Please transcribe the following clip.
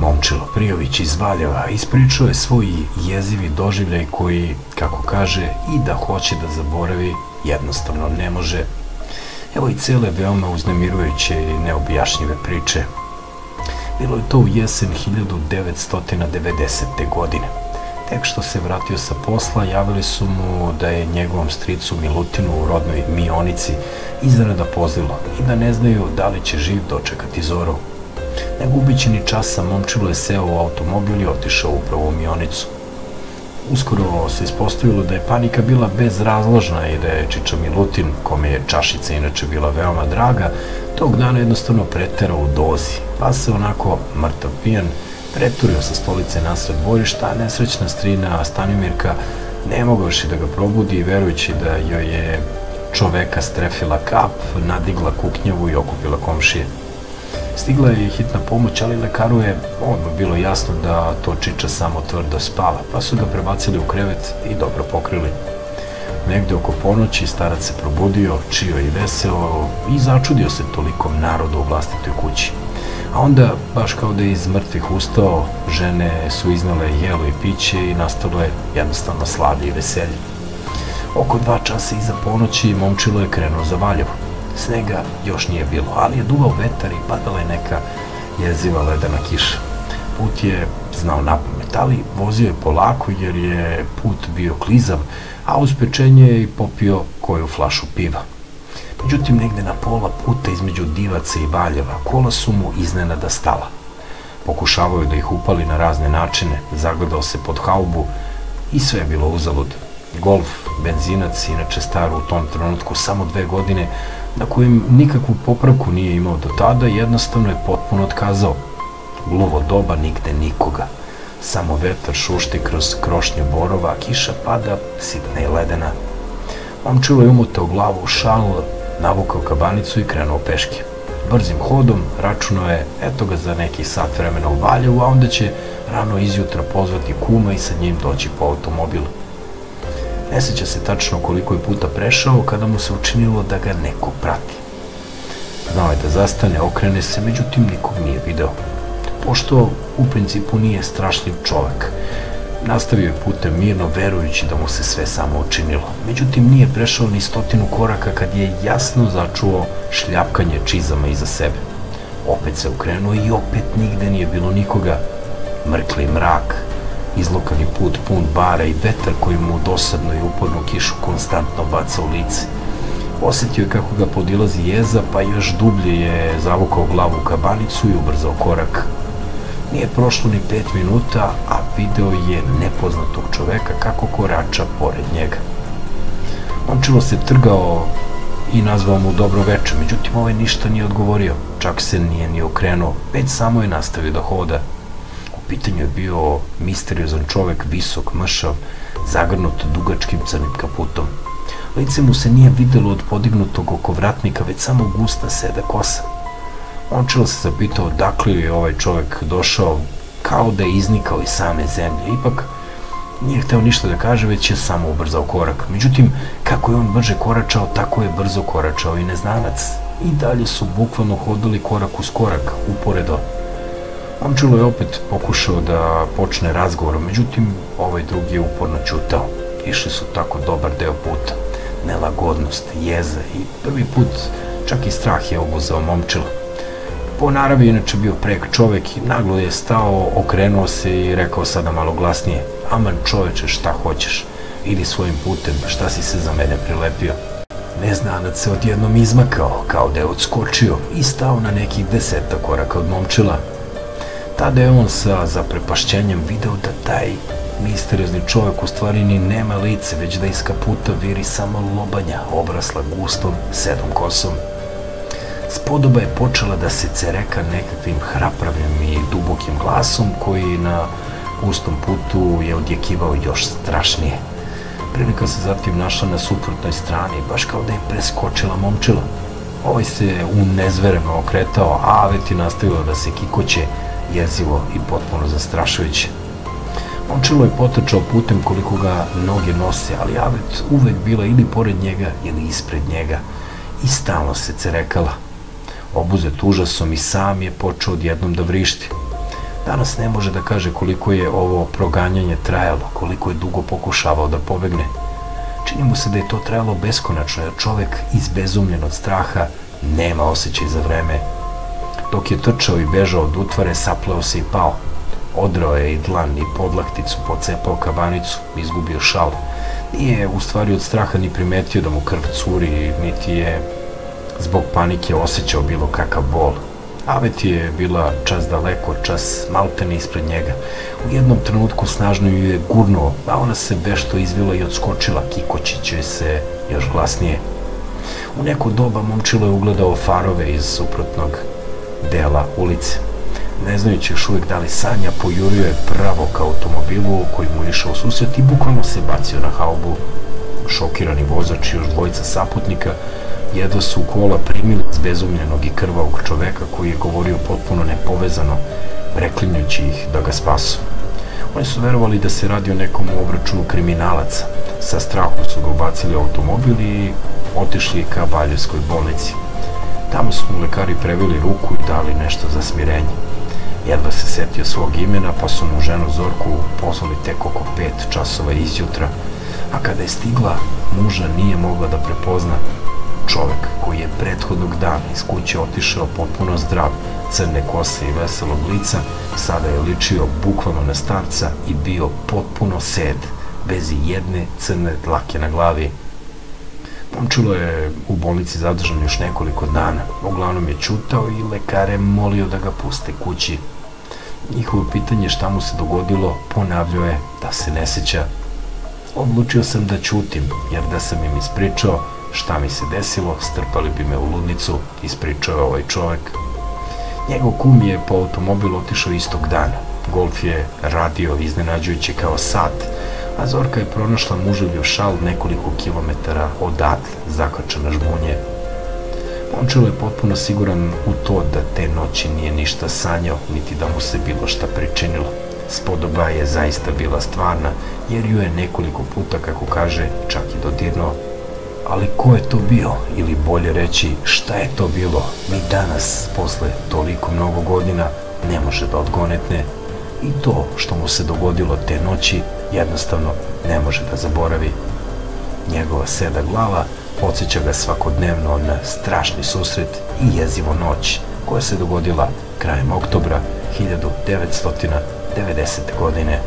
Momčilo Prijović iz Valjeva ispričao je svoj jezivi doživljaj koji, kako kaže, i da hoće da zaboravi, jednostavno ne može. Evo i cele veoma uznemirujuće i neobjašnjive priče. Bilo je to u jesen 1990. godine. Tek što se vratio sa posla, javili su mu da je njegovom stricu Milutinu u rodnoj Mionici iznenada pozlilo i da ne znaju da li će živ dočekati zoru. Ne gubići ni časa, momčilo je seo u automobil i otišao upravo u Mionicu. Uskoro se ispostavilo da je panika bila bezrazložna i da je Čiča Milutin, kome je čašica inače bila veoma draga, tog dana jednostavno preterao u dozi, pa se onako mrtav pijan preturio sa stolice nasred dvorišta, a nesrećna strina Stanimirka ne mogavši da ga probudi, verujući da joj je čoveka strefila kap, nadigla kuknjavu i okupila komšije. Stigla je hitna pomoć, ali lekaru je odmah bilo jasno da to čiča samo tvrdo spava, pa su ga prebacili u krevet i dobro pokrili. Negde oko ponoći starac se probudio, čio i veseo i začudio se tolikom narodu u vlastitoj kući. A onda, baš kao da je iz mrtvih ustao, žene su iznale jelo i piće i nastalo je jednostavno slavlje i veselje. Oko dva časa iza ponoći momčilo je krenuo za Valjevo. Snega još nije bilo, ali je duvao vetar i padala je neka jeziva ledena kiša. Put je znao na pamet, ali vozio je polako jer je put bio klizav, a uz pečenje je popio koju flašu piva. Međutim, negde na pola puta između Divaca i Valjeva, kola su mu iznenada stala. Pokušavaju da ih upali na razne načine, zagledao se pod haubu i sve je bilo uzalud. Golf, benzinac, inače star u tom trenutku samo dve godine, na kojem nikakvu popravku nije imao do tada, jednostavno je potpuno otkazao. Gluvo doba, nigde nikoga. Samo vetar šušti kroz krošnje borova, kiša pada, sitna i ledena. Momčilo je umutao glavu u šal, navukao kabanicu i krenuo peške. Brzim hodom računao je, eto ga za neki sat vremena u Valjevu, a onda će rano izjutra pozvati kuma i sa njim doći po automobilu. Ne seća se tačno koliko je puta prešao kada mu se učinilo da ga neko prati. Znao je da zastane, okrene se, međutim nikog nije video. Pošto u principu nije strašljiv čovek, nastavio je putem mirno, verujući da mu se sve samo učinilo. Međutim, nije prešao ni stotinu koraka kad je jasno začuo šljapkanje čizama iza sebe. Opet se ukrenuo i opet nigde nije bilo nikoga. Mrkli mrak, izlokani put pun bara i vetar koji mu dosadno i uporno kišu konstantno baca u lice. Osetio je kako ga podilazi jeza, pa još dublje je zavukao glavu u kabanicu i ubrzao korak. Nije prošlo ni pet minuta, a video je nepoznatog čoveka kako korača pored njega. Momčilo se trgao i nazvao mu dobro veče, međutim ovaj ništa nije odgovorio, čak se nije ni okrenuo, već samo je nastavio da hoda pitanju je bio misteriozan čovek, visok, mršav, zagrnut dugačkim crnim kaputom. Lice mu se nije videlo od podignutog oko vratnika, već samo gusta seda kosa. Momčilo se zapitao dakle je ovaj čovek došao kao da je iznikao iz same zemlje. Ipak nije hteo ništa da kaže, već je samo ubrzao korak. Međutim, kako je on brže koračao, tako je brzo koračao i neznanac. I dalje su bukvalno hodali korak uz korak, uporedo. Momčilo je opet pokušao da počne razgovor, međutim, ovaj drugi je uporno čutao. Išli su tako dobar deo puta. Nelagodnost, jeza i prvi put čak i strah je obuzao momčilo. Po naravi inače bio prek čovek i naglo je stao, okrenuo se i rekao sada malo glasnije Aman čoveče, šta hoćeš? Idi svojim putem, šta si se za mene prilepio? Neznanac se odjednom izmakao, kao da je odskočio i stao na nekih deseta koraka od momčila, Tada je on sa zaprepašćenjem video da taj misteriozni čovjek u stvari ni nema lice, već da iz kaputa viri samo lobanja, obrasla gustom, sedom kosom. Spodoba je počela da se cereka nekakvim hrapravim i dubokim glasom koji na pustom putu je odjekivao još strašnije. Prilika se zatim našla na suprotnoj strani, baš kao da je preskočila momčila. Ovaj se u nezvereno okretao, a Avet je nastavila da se kikoće, jezivo i potpuno zastrašujuće. Momčilo je potrčao putem koliko ga noge nose, ali Avet uvek bila ili pored njega ili ispred njega i stalno se cerekala. Obuzet užasom i sam je počeo odjednom da vrišti. Danas ne može da kaže koliko je ovo proganjanje trajalo, koliko je dugo pokušavao da pobegne. Čini mu se da je to trajalo beskonačno, jer čovek izbezumljen od straha nema osjećaj za vreme. Dok je trčao i bežao od utvare, sapleo se i pao. Odrao je i dlan i podlakticu, pocepao kabanicu, izgubio šal. Nije u stvari od straha ni primetio da mu krv curi, niti je zbog panike osjećao bilo kakav bol. Avet je bila čas daleko, čas maltene ispred njega. U jednom trenutku snažno ju je gurnuo, a ona se bešto izvila i odskočila, kikoći se još glasnije. U neko doba momčilo je ugledao farove iz suprotnog dela ulice. Ne znajući još uvijek da li sanja, pojurio je pravo ka automobilu koji mu išao u susret i bukvalno se bacio na haubu. Šokirani vozač i još dvojica saputnika jedva su kola primili bezumljenog i krvavog čoveka koji je govorio potpuno nepovezano, preklinjući ih da ga spasu. Oni su verovali da se radi o nekom obračunu kriminalaca. Sa strahom su ga ubacili u automobil i otišli ka Baljevskoj bolnici. Tamo su mu lekari previli ruku i dali nešto za smirenje. Jedva se setio svog imena, pa su mu ženu Zorku poslali tek oko pet časova izjutra, a kada je stigla, muža nije mogla da prepozna čovek koji je prethodnog dana iz kuće otišao potpuno zdrav, crne kose i veselog lica, sada je ličio bukvalno na starca i bio potpuno sed, bez jedne crne dlake na glavi. Momčilo je u bolnici zadržan još nekoliko dana. Uglavnom je čutao i lekare molio da ga puste kući. Njihovo pitanje šta mu se dogodilo ponavljao je da se ne seća. Odlučio sam da čutim, jer da sam im ispričao šta mi se desilo, strpali bi me u ludnicu, ispričao je ovaj čovek. Njegov kum je po automobilu otišao istog dana. Golf je radio iznenađujuće kao sat, a Zorka je pronašla muževlju šal nekoliko kilometara odatle, zakačan na žbunje. Momčilo je potpuno siguran u to da te noći nije ništa sanjao, niti da mu se bilo šta pričinilo. Spodoba je zaista bila stvarna, jer ju je nekoliko puta, kako kaže, čak i dodirnuo. Ali ko je to bio? Ili bolje reći, šta je to bilo? Mi danas, posle toliko mnogo godina, ne može da odgonetne i to što mu se dogodilo te noći jednostavno ne može da zaboravi. Njegova seda glava podsjeća ga svakodnevno na strašni susret i jezivo noć koja se dogodila krajem oktobra 1990. godine